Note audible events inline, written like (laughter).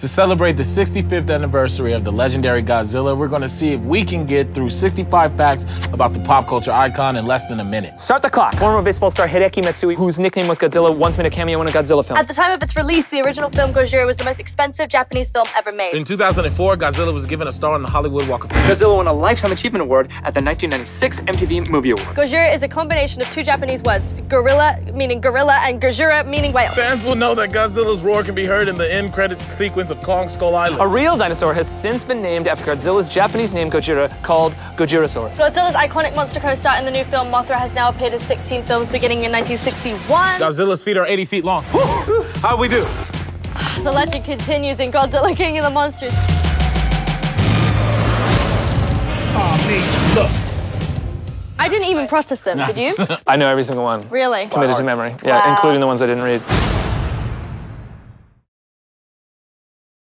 To celebrate the 65th anniversary of the legendary Godzilla, we're going to see if we can get through 65 facts about the pop culture icon in less than a minute. Start the clock. Former baseball star Hideki Matsui, whose nickname was Godzilla, once made a cameo in a Godzilla film. At the time of its release, the original film Gojira was the most expensive Japanese film ever made. In 2004, Godzilla was given a star on the Hollywood Walk of Fame. Godzilla won a Lifetime Achievement Award at the 1996 MTV Movie Awards. Gojira is a combination of two Japanese words, gorilla meaning gorilla and kujira meaning whale. Fans will know that Godzilla's roar can be heard in the end credits sequence of Kong Skull Island. A real dinosaur has since been named after Godzilla's Japanese name Gojira, called Gojirasaurus. Godzilla's iconic monster co-star in the new film Mothra has now appeared in 16 films beginning in 1961. Godzilla's feet are 80 feet long. How'd we do? The legend continues in Godzilla King of the Monsters. Ah, I made you look. I didn't even process them, did you? (laughs) I know every single one. Really? Committed to memory. Yeah, Wow. including the ones I didn't read.